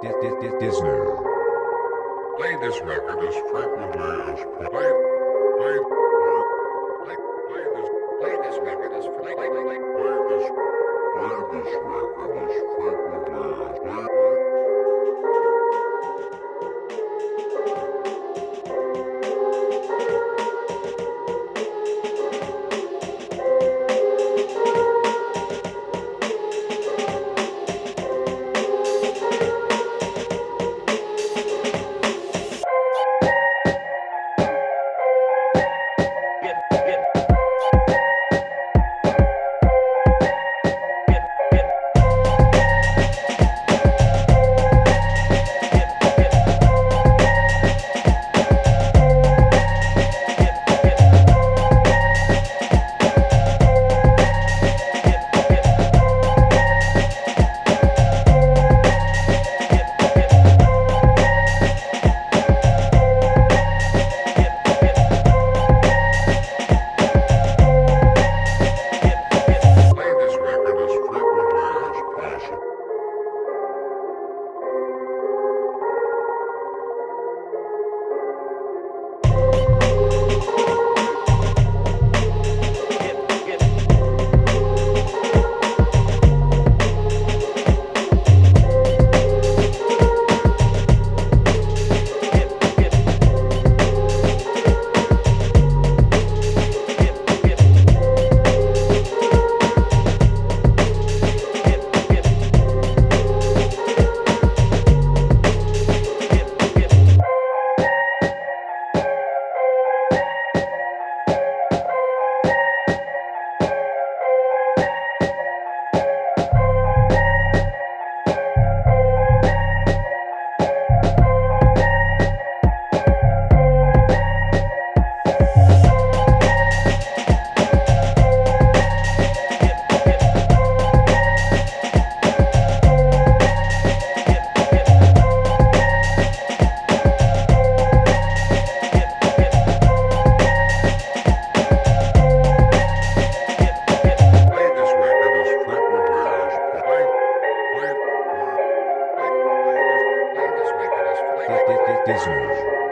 Disney. Play this record as frequently as play, play. des, des, des, anges.